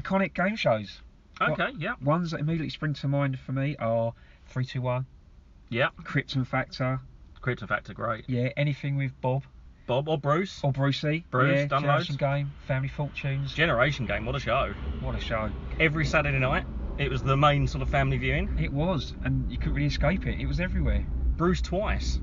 iconic game shows. Okay, yeah. Ones that immediately spring to mind for me are 321, Yeah. Krypton Factor, Krypton Factor, great. yeah, anything with Bob Bob or Bruce? or Brucey. Bruce, yeah, done Generation loads. Game, Family Fortunes. Generation Game, what a show. what a show. Every Saturday night, it was the main sort of family viewing. It was, and you couldn't really escape it. It was everywhere. Bruce twice.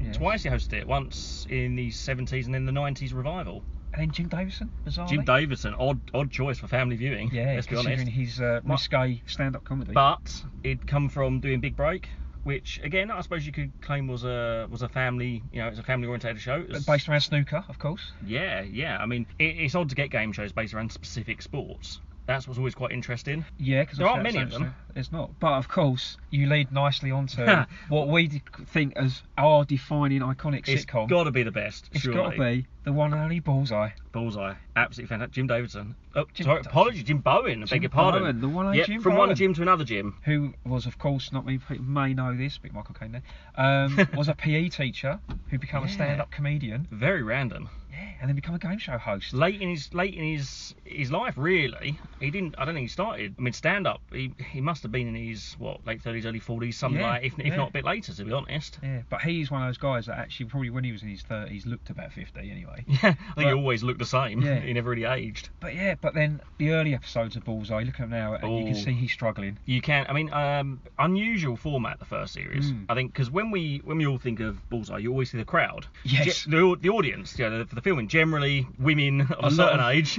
Yes. Twice he hosted it. Once in the 70s and then the 90s revival. And then Jim Davidson, bizarrely. Jim Davidson, odd odd choice for family viewing. Yeah, let's be honest. his uh, risque stand-up comedy. But it'd come from doing Big Break, which again I suppose you could claim was a was a family, you know, it's a family orientated show. It was- based around snooker, of course. yeah, yeah. I mean, it, it's odd to get game shows based around specific sports. That's what's always quite interesting. Yeah, because There aren't many of them. It's not, but of course, you lead nicely onto what we think as our defining iconic It's sitcom. got to be the best. It's got to be the one and only Bullseye. Bullseye, absolutely fantastic. Jim Davidson. Oh, Jim sorry, Davidson. apologies, Jim Bowen. I beg your pardon. Bowen, the one and Yep, Jim from one Bowen. Jim to another Jim. who was, of course, not many people may know this, but Michael Caine there, um, was a PE teacher who became a stand-up comedian. Very random. Yeah, and then become a game show host. Late in his late in his his life, really. He didn't. I don't think he started. I mean, stand up. He he must have been in his what late thirties, early forties, something Yeah, like. If, if not a bit later, to be honest. Yeah, but he's one of those guys that actually probably when he was in his 30s looked about 50 anyway. Yeah, I think But- he always looked the same. Yeah. He never really aged. But yeah, but then the early episodes of Bullseye, look at him now, and you can Oh. see he's struggling. You can. I mean, um, unusual format the first series. Mm. I think because when we when we all think of Bullseye, you always see the crowd. Yes. Ge- the, the audience. You know, for the filming, generally women of a, lot certain of- age.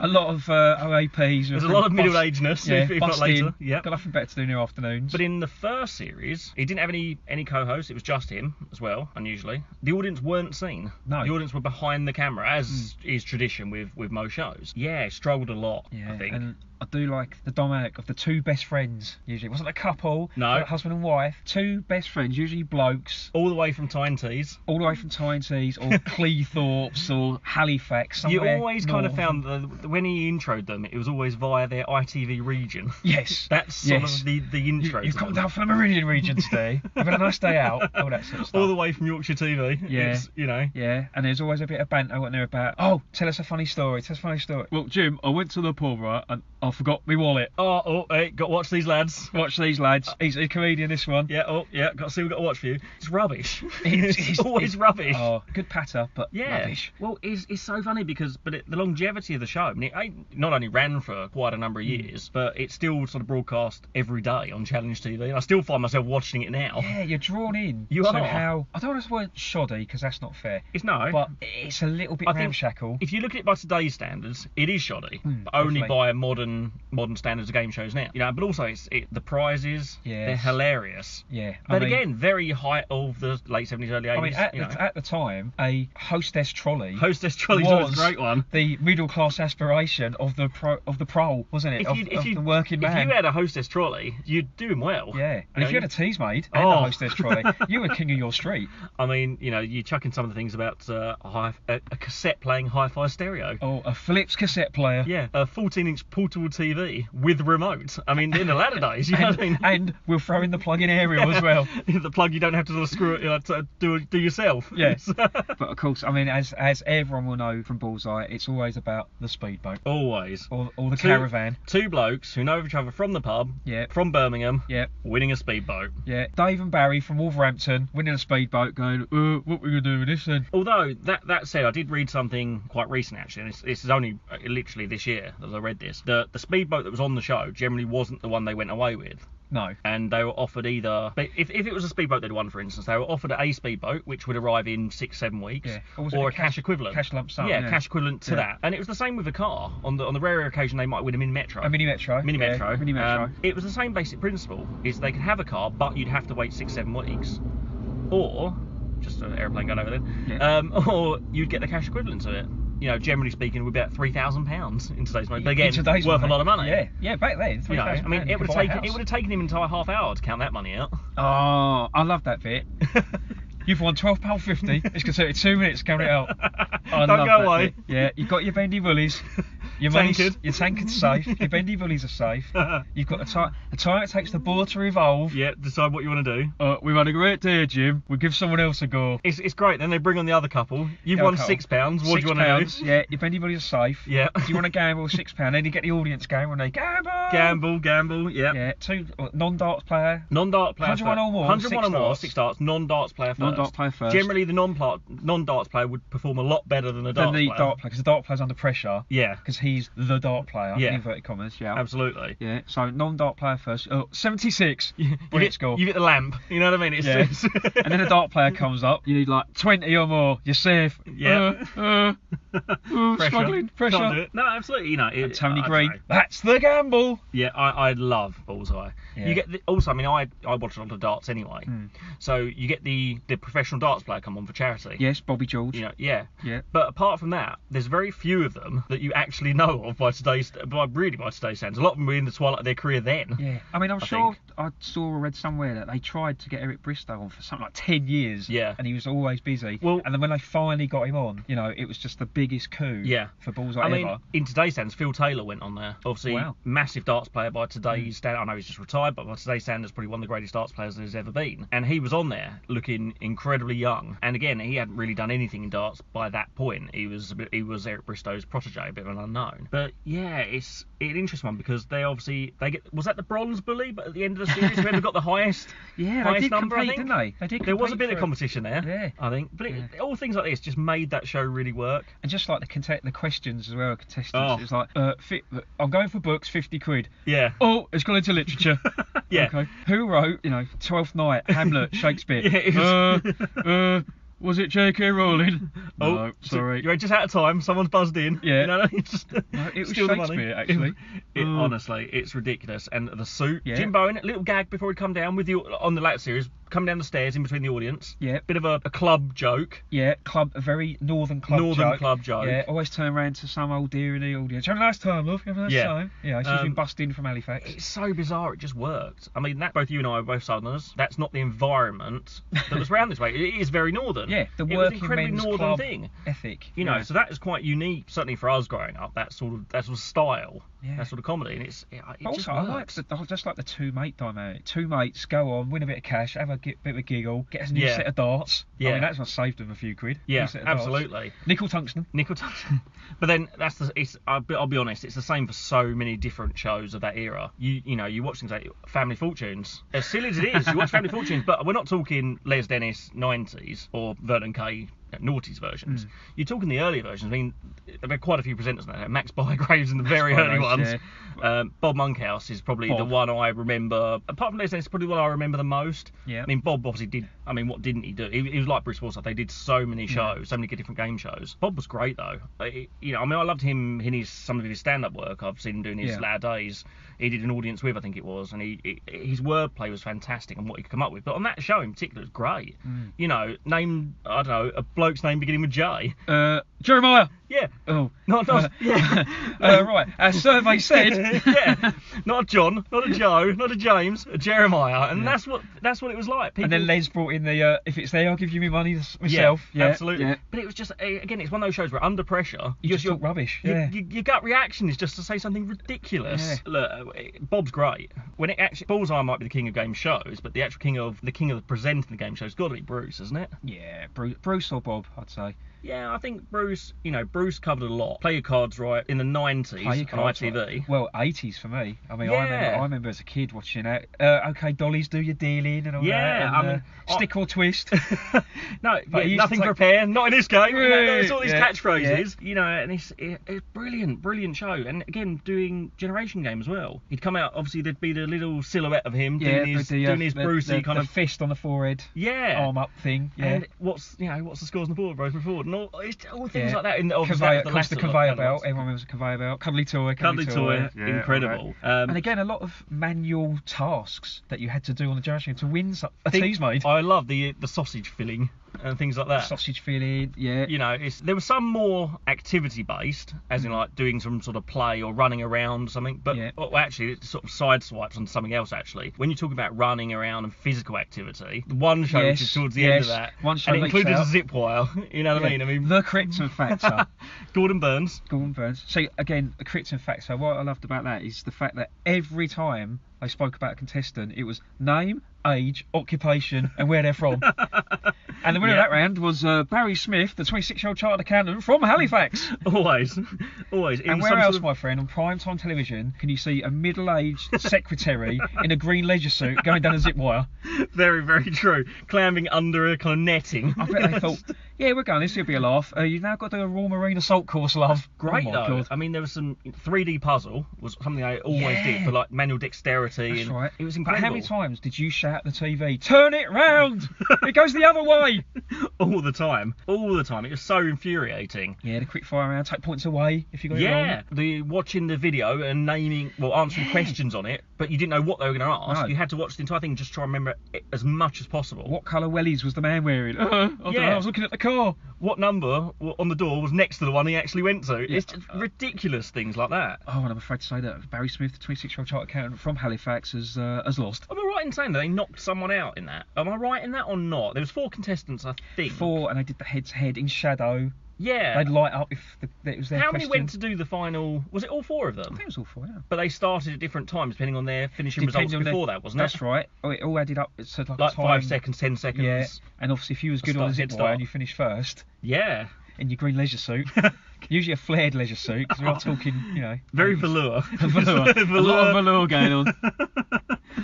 a lot of uh, OAPs. There's a lot of middle-agedness, yeah, if- if not later, yep. Got nothing better to do in their afternoons. But in the first series, he didn't have any any co-hosts. It was just him as well. Unusually, the audience weren't seen. No. the audience were behind the camera, as mm. is tradition with with most shows. Yeah, struggled a lot. yeah, I think. and I do like the dynamic of the two best friends. Usually, it wasn't a couple. No. not a husband and wife. Two best friends, usually blokes, all the way from Tyne Tees. all the way from Tyne Tees or Cleethorpes or Halifax. You somewhere always kind of found that when he introed them, it was always via their ITV region. Yes. That's sort yes. of the the intro. you've come down from the Meridian region today. You've had a nice day out. All that sort of stuff. all the way from Yorkshire TV. Yeah. It's, you know. Yeah, and there's always a bit of banter when they're about, oh, tell us a funny story, tell us a funny story. Well, Jim, I went to the pub, right, and I forgot my wallet. Oh, oh, hey, got to watch these lads. Watch these lads. He's a comedian, this one. Yeah, oh, yeah, got to see we've got to watch for you. It's rubbish. It's- it's, always rubbish. Oh, good patter, but Yeah. rubbish. Well, it's, it's so funny because, but it, the longevity of the show, I mean, it, ain't- not only ran for quite a number of Hmm. years, but it's still sort of broadcast every day on Challenge TV, and I still find myself watching it now. Yeah, you're drawn in You are. how, I don't want to say word shoddy, because that's not fair, It's no. but it's a little bit I think ramshackle. if you look at it by today's standards, it is shoddy, Mm, but only definitely. by a modern modern standards of game shows now. You know, but also it's it, the prizes, they're hilarious. yeah. I But mean- again, very high of the late seventies, early I eighties. mean, at, you know. the, at the time, a hostess trolley Hostess Trolley was a great one. the middle class aspiration of the pro of the pro, wasn't it? If of you, if you, the working man. if you had a hostess trolley, you'd do well. Yeah, You and know, if you had a Teasmade and Oh. a hostess trolley, you were king of your street. I mean, you know, you chuck in some of the things about uh, a, a, a cassette playing hi-fi stereo. Oh, a Philips cassette player. Yeah, a 14-inch portable TV with remote. I mean, in the latter days, you know And, what I mean. and we'll throw in the plug-in aerial as well. the plug you don't have to sort of screw it, uh, to do do yourself. Yes. But of course, I mean, as as everyone will know from Bullseye, it's always about the speedboat Always. or, or the Two- caravan. Two blokes who know each other from the pub, Yeah. from Birmingham, Yeah, winning a speedboat. yeah. Dave and Barry from Wolverhampton winning a speedboat, going, uh, what we gonna do with this then? Although that that said, I did read something quite recent actually, and this, is only uh, literally this year that I read this. The the speedboat that was on the show generally wasn't the one they went away with. No. and they were offered either but if, if it was a speedboat they'd won for instance they were offered a speedboat which would arrive in six seven weeks Yeah. Or or a cash, cash- equivalent cash lump sum, yeah, yeah. cash equivalent to Yeah. that and it was the same with a car on the on the rare occasion they might win a mini metro A mini metro. mini metro Mini metro. Um, it was the same basic principle is they could have a car but you'd have to wait six seven weeks or just an aeroplane going over there Yeah. um, or you'd get the cash equivalent to it you know generally speaking would be about three thousand pounds in today's money but again In worth money. a lot of money Yeah, yeah. Back then, you know, I mean, it would have taken it would have taken him an entire half hour to count that money out. Oh, I love that bit. You've won twelve pound fifty. It's considered two minutes. To count it out. I Don't go away. bit. Yeah, you've got your bendy bullies. Your money's, Tankard. your tankard's safe. Your bendy bullies are safe. You've got a time. The time it takes the ball to revolve. yeah, decide what you want to do. Uh, we've had a great day, Jim. We'll give someone else a go. It's, it's great. Then they bring on the other couple. You've The won six pounds. What do you want to do? Yeah, your bendy bullies are safe. Yeah. Do you want to gamble, six pound. Then you get the audience going when they gamble. Gamble, gamble. Yeah. Yeah, two uh, non-darts player. Non-dart player. 101 first. or more, 101 or more, darts. six darts. Non-darts player first. Non-dart player first. Generally, the non-plat, non-darts player would perform a lot better than a Then darts the dart player, because the dart player's under pressure. Yeah, Because he's the dart player. Yeah. In inverted commas. Yeah. absolutely. Yeah. So non-dart player first. Oh, 76. You, Brilliant score. you get the lamp. You know what I mean? It's, Yeah. and then a dart player comes up. You need like 20 or more. You're safe. Yeah. Uh, uh, uh, pressure. struggling. Pressure. Can't do it. No, absolutely. You know, it, And Tony I-. That's the gamble. Yeah, I, I love Bullseye. Yeah. You get the, also, I mean, I I watch a lot of darts anyway, Mm. so you get the the professional darts player come on for charity. Yes, Bobby George. You know, yeah. Yeah. But apart from that, there's very few of them that you actually know of by today's, by really by today's standards. A lot of them were in the twilight of their career then. Yeah, I mean, I'm I sure think. I saw or read somewhere that they tried to get Eric Bristow on for something like 10 years. Yeah. And he was always busy. Well- and then when they finally got him on, you know, it was just the biggest coup Yeah. for Bullseye I mean, ever. in today's standards, Phil Taylor went on there. Obviously, Wow. massive darts player by today's mm. standards. I know he's just retired, but by today's standards, probably one of the greatest darts players there's ever been. And he was on there looking incredibly young. And again, he hadn't really done anything in darts by that point. He was he was Eric Bristow's protege, a bit of an unknown. But yeah, it's an interesting one because they obviously they get was that the bronze bully, but at the end of the series, whoever got the highest Yeah, they highest did number, I compete, think. didn't they? They did There was a bit of competition there, Yeah. I think, but it, Yeah. all things like this just made that show really work. And just like the contest, the questions as well, contestants. Oh. It's like, uh, fi- I'm going for books, 50 quid. Yeah. Oh, it's gone into literature. Yeah. Okay. Who wrote, you know, Twelfth Night, Hamlet, Shakespeare? Yeah, it uh, was- uh, was it J.K. Rowling? Oh, no, so sorry. You're just out of time. Someone's buzzed in. Yeah. You know, it's just, No, it was steal the money. Shakespeare, actually. It, Oh. honestly, it's ridiculous. And the suit. Yeah. Jim Bowen, a little gag before he'd come down with you on the latter series, coming down the stairs in between the audience. Yeah. Bit of a, a club joke. Yeah, club, a very northern club joke. Northern joke. club joke. Yeah, always turn around to some old dear in the audience. Have a nice time, love. Have a nice Yeah. time. Yeah, she's been Um, bussed in from Halifax. It's so bizarre. It just worked. I mean, that both you and I are both Southerners. That's not the environment that was around this way. It is very northern. Yeah, the it working incredibly men's northern club thing. ethic. You know, yeah. so that is quite unique, certainly for us growing up. That sort of that sort of style, Yeah. that sort of comedy, and it's it, it also, I like the, just like the two mate dynamic. Two mates go on, win a bit of cash, have a bit of a giggle, get a new Yeah. set of darts. I Yeah. mean, that's what saved them a few quid. Yeah, of darts. absolutely. Nickel tungsten. Nickel Tungsten. But then that's the. It's. I'll be, I'll be honest. It's the same for so many different shows of that era. You you know you watch things like Family Fortunes. As silly as it is, you watch Family Fortunes, but we're not talking Les Dennis 90s or Vernon Kay noughties versions. Mm. You're talking the earlier versions. I mean, there were quite a few presenters now. Max Bygraves in the very early ones. Um, Bob Monkhouse is probably the one I remember. Apart from Les it's probably the one I remember the most. Yeah. I mean, Bob obviously did. I mean, what didn't he do? He, he was like Bruce Forsyth. They did so many shows, so many different game shows. Bob was great though. I, you know, I mean, I loved him in his some of his stand-up work. I've seen him doing his Yeah. latter days. He did an audience with, I think it was, and he, he his wordplay was fantastic and what he could come up with. But on that show in particular, it was great. Mm. You know, name I don't know a bloke's name beginning with J. Uh, Jeremiah. Yeah. Oh. Not, not yeah. uh, right. Our survey said. yeah, not a John, not a Joe, not a James, a Jeremiah, and Yeah. that's what that's what it was like. People, And then Les brought in the uh, if it's there, I'll give you my money myself. Yeah, Yeah, absolutely. Yeah. But it was just again, it's one of those shows where under pressure, You just your- talk rubbish. Yeah. your, your gut reaction is just to say something ridiculous. Yeah. Look, uh, Bob's great. When it actually Bullseye might be the king of game shows, but the actual king of the king of the presenting the game shows got to be Bruce, isn't it? Yeah, Bruce, Bruce or Bob, I'd say. Yeah, I think Bruce. You know, Bruce covered a lot. Play your cards right in the nineties Play your on ITV. right. Well, 80s for me. I mean, I remember, I remember as a kid watching it. Uh, okay, Dolly's do your dealing and all Yeah, that. and, I mean, uh, stick or twist. no, But yeah, nothing take- for a pair, not in this game. You know, there's all these Yeah, catchphrases, you know, and it's it, it's brilliant, brilliant show. And again, doing Generation Game as well. He'd come out, obviously, there'd be the little silhouette of him yeah, doing his, the, doing his the, Brucey the, kind of fist on the forehead, yeah. arm up thing. Yeah. And what's you know what's the scores on the board, Rosemary Ford, and all, all things yeah. like that. In the, obviously conveyor, that of was course, the conveyor belt. Everyone remembers the conveyor belt. Cuddly toy, Cuddly toy, Yeah, incredible. right. Um, and again, a lot of manual tasks that you had to do on the generation to win so- a think- made. I love the the sausage filling. And things like that. Sausage filling, yeah. You know, it's, there was some more activity based, as in like doing some sort of play or running around or something. But Yeah. well, actually, it sort of side swipes on something else. Actually, when you talk about running around and physical activity, the one show which is towards the end of that, One show and it included a zip wire. You know what I mean? I mean, the Krypton factor. Gordon Burns. Gordon Burns. So again, the Krypton factor. What I loved about that is the fact that every time they spoke about a contestant, it was name, age, occupation, and where they're from. and the winner Yeah. of that round was uh, Barry Smith, the 26-year-old chartered accountant from Halifax. Always, always. It And where else, of- my friend, on primetime television, can you see a middle-aged secretary in a green leisure suit going down a zip wire? Very, very true. Clambing under a kind of netting. I bet they thought, yeah, we're going. This will be a laugh. Uh, you've now got to do a Royal Marine Assault course, love. Great oh though. God. I mean, there was some 3D puzzle was something I always Yeah. did for like manual dexterity. That's and right. It was But incredible. how many times did you shout at the TV, turn it round? it goes the other way. all the time, all the time. It was so infuriating. Yeah, the quick fire round, take points away if you got it Yeah, the watching the video and naming, well, answering questions on it, but you didn't know what they were going to ask. No. You had to watch the entire thing and just try and remember it as much as possible. What colour wellies was the man wearing? Uh, I don't know, Yeah. I was looking at the car. What number on the door was next to the one he actually went to? Yeah. It's just ridiculous things like that. Oh, and I'm afraid to say that Barry Smith, the 26-year-old chartered accountant from Halifax, has uh, has lost. Am I right in saying that they knocked someone out in that? Am I right in that or not? There was four contestants, I think. Four, and they did the head-to-head in shadow. Yeah. They'd light up if the, it was their How question. many went to do the final? Was it all four of I them? think it was all four, yeah. But they started at different times depending on their finishing results on their- before that, wasn't That's it? That's right. Oh, it all added up. It's like, Like time. five seconds, ten seconds. Yeah, and obviously if you was good on the zip start. wire and you finished first Yeah. in your green leisure suit, usually a flared leisure suit, because we are talking, you know, Very 80s. velour. velour. A lot of velour going on.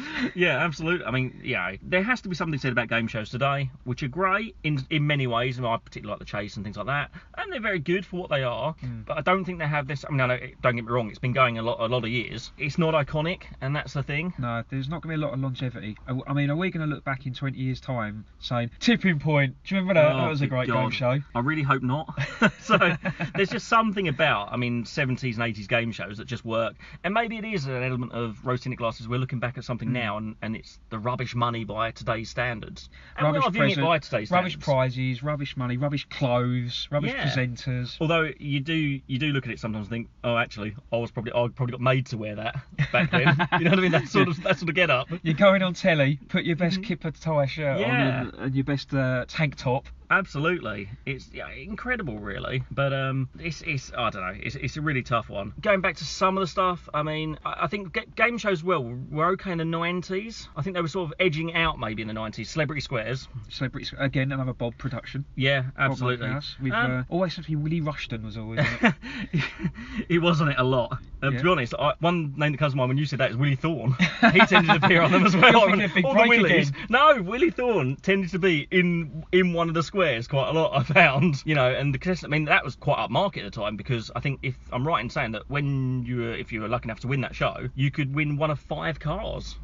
yeah, absolutely. I mean, yeah, there has to be something said about game shows today, which are great in in many ways. I, mean, I particularly like the chase and things like that, and they're very good for what they are. Mm. But I don't think they have this. I mean, I know, don't get me wrong, it's been going a lot a lot of years. It's not iconic, and that's the thing. No, there's not going to be a lot of longevity. I, I mean, are we going to look back in 20 years' time saying, tipping point? Do you remember that? Oh, that was a great game show. I really hope not. so there's just something about, I mean, 70s and 80s game shows that just work. And maybe it is an element of roasting it glasses. We're looking back at Hmm. Something now, and, and it's the rubbish money by today's standards. And rubbish we are viewing it by today's rubbish standards. prizes, rubbish money, rubbish clothes, rubbish Yeah. presenters. Although you do you do look at it sometimes and think, oh, actually, I was probably I probably got made to wear that back then. you know what I mean? That sort of that sort of get up. You're going on telly, put your best kipper tie shirt Yeah. on and, and your best uh, tank top. Absolutely, it's yeah, incredible, really. But um, it's it's I don't know, it's, it's a really tough one. Going back to some of the stuff, I mean, I, I think ga- game shows well were okay in the '90s. I think they were sort of edging out maybe in the '90s. Celebrity Squares, Celebrities again, another Bob production. yeah, absolutely. With Um, uh, always seems to be Willie Rushton was always. It. he was on it a lot. Uh, Yeah. To be honest, I, one name that comes to mind when you said that is Willie Thorne. he tended to appear on them as well. You're thinking of Big All the Willies. No, Willie Thorne tended to be in in one of the squares quite a lot. I found, you know, and the contestant. I mean, that was quite upmarket at the time because I think if I'm right in saying that when you were if you were lucky enough to win that show, you could win one of five cars.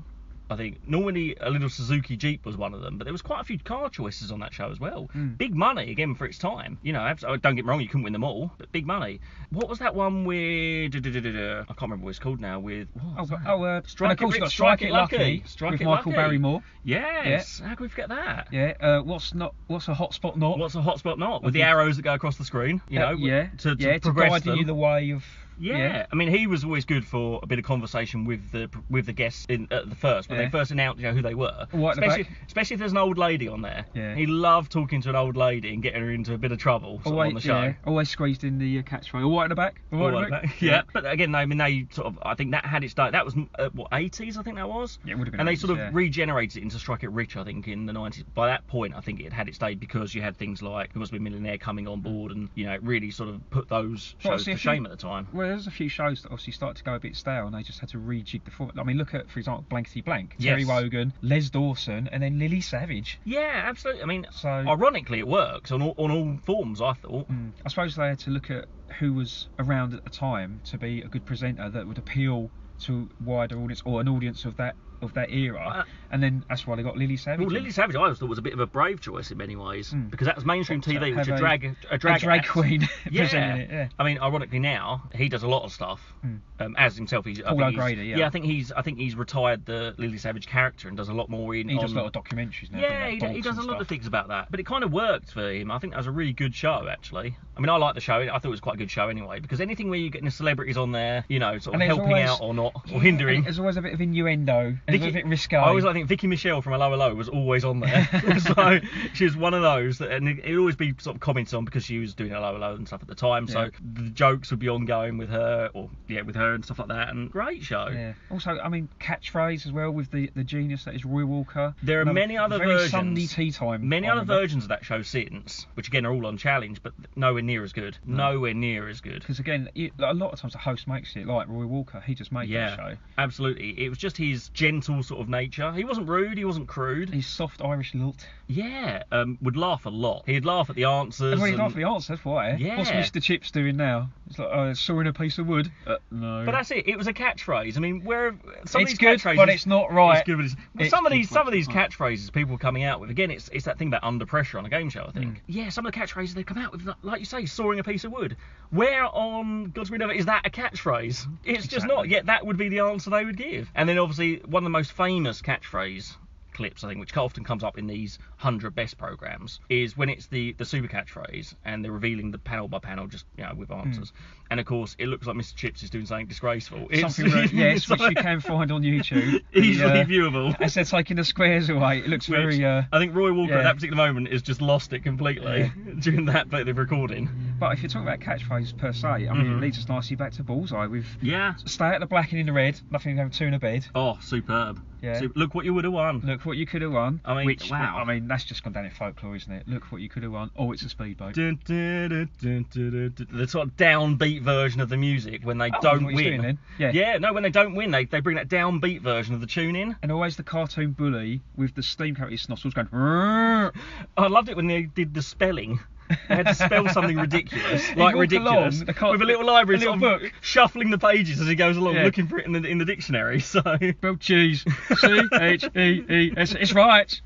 I think normally a little Suzuki Jeep was one of them, but there was quite a few car choices on that show as well. Mm. Big money again for its time. You know, oh, don't get me wrong, you couldn't win them all, but big money. What was that one with? I can't remember what it's called now. With what Oh, was but- that? oh, uh, Strike and of course It got Strike, Strike It Lucky, Lucky. Strike with It Michael Lucky. Barrymore. yes. How can we forget that? Yeah. Uh, what's not? What's a hotspot not? What's a hotspot not? With the arrows that go across the screen, you Uh, know, yeah. to, to yeah, to progress guide them. you the way of. Yeah. I mean, he was always good for a bit of conversation with the with the guests in at the first when Yeah. they first announced you know who they were. Right especially, especially if there's an old lady on there. Yeah. He loved talking to an old lady and getting her into a bit of trouble sort of Always, on the show. yeah, always squeezed in the uh, catchphrase. All right at the back. All right All at the like back. that. Yeah, but again, I mean, they sort of, I think that had its day. That was uh, what 80s, I think that was. Yeah, it would have been And they sort of yeah. regenerated it into Strike It Rich, I think, in the 90s. By that point, I think it had had its day because you had things like Who Must Be a Millionaire coming on board, and you know, it really sort of put those Well, shows see, to you- shame at the time. Well, there's a few shows that obviously started to go a bit stale, and they just had to rejig the format. I mean, look at, for example, Blankety Blank, Terry Yes. Wogan, Les Dawson, and then Lily Savage. Yeah, absolutely. I mean, So- ironically, it works on all, on all forms. I thought. Mm. I suppose they had to look at who was around at the time to be a good presenter that would appeal to wider audience or an audience of that of that era, Uh, and then that's why they got Lily Savage. Well. Lily Savage, I always thought was a bit of a brave choice in many ways Mm. because that was mainstream TV, which a drag a drag, drag act. queen Yeah. presenting it. Yeah. I mean, ironically now he does a lot of stuff Mm. um, as himself. He's, Paul O'Grady, yeah. I think he's I think he's retired the Lily Savage character and does a lot more in. He does a lot of documentaries now. Yeah, he, doing d- like he does a lot of things about that, but it kind of worked for him. I think that was a really good show, actually. I mean, I like the show. I thought it was quite a good show anyway, because anything where you're getting the celebrities on there, you know, sort of helping always- out or not, Yeah, or hindering. There's always a bit of innuendo. Vicki- a bit risque. I always like think Vicki Michelle from Hello Hello was always on there. so she was one of those, that, and it would always be sort of commented on because she was doing Hello Hello and stuff at the time. So Yeah. the jokes would be ongoing with her, or yeah, with her and stuff like that. And great show. Yeah. Also, I mean, catchphrase as well with the, the genius that is Roy Walker. There are Another many other very versions. Sunday tea time. Many other versions of that show since, which again are all on challenge, but nowhere near as good. Nowhere near as good. Because again, it, a lot of times the host makes it like Roy Walker. He just made Yeah, that show. absolutely. It was just his gentle sort of nature. He wasn't rude. He wasn't crude. His soft Irish lilt. Yeah, um, would laugh a lot. He'd laugh at the answers. Everybody and- laugh at the answers. Why? Yeah. What's Mr. Chips doing now? It's like uh, sawing a piece of wood. Uh, no. But that's it. It was a catchphrase. I mean, where some of these good, catchphrases, but it's not right. It's good, but it's, It's some of these some of these catchphrases people are coming out with. Again, it's it's that thing about under pressure on a game show. I think. Mm. Yeah, some of the catchphrases they come out with, like you say, sawing a piece of wood. Where on God's green earth is that a catchphrase? It's just not. Yet that would be the answer they would give. And then obviously one of the most famous catchphrase clips I think which often comes up in these 100 best programs is when it's the the super catchphrase and they're revealing the panel by panel just you know with hmm. answers and of course it looks like Mr Chips is doing something disgraceful it's, Something yes, it's which like- you can find on YouTube. easily The, uh, viewable As they're taking the squares away, it looks which very. Uh, I think Roy Walker yeah. at that particular moment has just lost it completely during that bit of recording but if you're talking about catchphrases per se, I mean, Mhm. it leads us nicely back to Bullseye with yeah stay at the black and in the red, nothing to have two in a bed. oh superb Yeah. Sup- look what you would have won Look what you could have won. I mean, which, wow. I mean, that's just gone down in folklore, isn't it? Look what you could have won. Oh, it's a speedboat. Dun, dun, dun. the sort of downbeat version of the music when they Oh, don't win. Yeah. yeah, no, when they don't win, they, they bring that downbeat version of the tune in. And always the cartoon bully with the steam coated snozzles going. I loved it when they did the spelling. They had to spell something ridiculous, like along, ridiculous, car- with a little library, a little sort of book. shuffling the pages as he goes along, Yeah. looking for it in the in the dictionary. So Spelled cheese. C H E E S. It's right.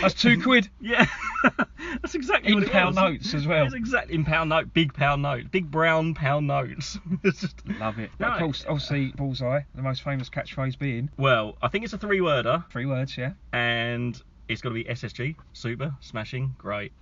That's two quid. Yeah, that's exactly In what it pound was. notes as well. It's exactly in pound note, big pound note, big brown pound notes. it's just Love it. But of course, obviously, Bullseye, the most famous catchphrase being Well, I think it's a three-worder, three words, yeah. and it's got to be SSG, super, smashing, great.